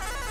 Ah!